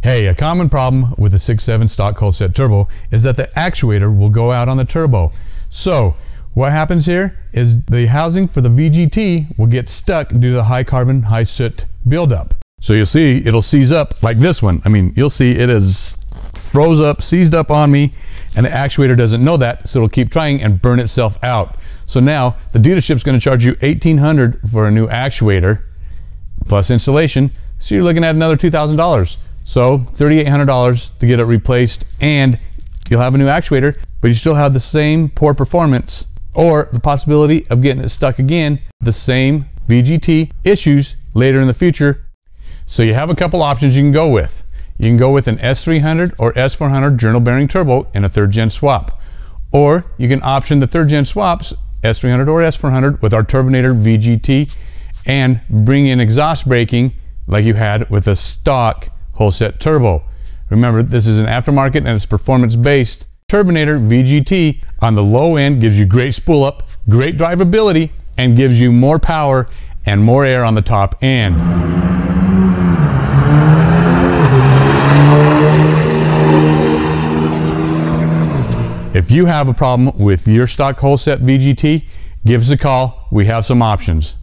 Hey, a common problem with the 6.7 stock Holset turbo is that the actuator will go out on the turbo. So what happens here is the housing for the VGT will get stuck due to the high carbon, high soot buildup. So you'll see it'll seize up like this one. I mean, you'll see it is froze up, seized up on me, and the actuator doesn't know that, so it'll keep trying and burn itself out. So now the dealership's gonna charge you 1800 for a new actuator plus installation, so you're looking at another $2,000. So $3,800 to get it replaced and you'll have a new actuator, but you still have the same poor performance or the possibility of getting it stuck again, the same VGT issues later in the future. So you have a couple options you can go with. You can go with an S300 or S400 journal bearing turbo in a third gen swap. Or you can option the third gen swaps, S300 or S400 with our Turbonator VGT and bring in exhaust braking like you had with a stock Holset turbo. Remember, this is an aftermarket and it's performance based. Turbonator VGT on the low end gives you great spool up, great drivability, and gives you more power and more air on the top end. If you have a problem with your stock Holset VGT, give us a call. We have some options.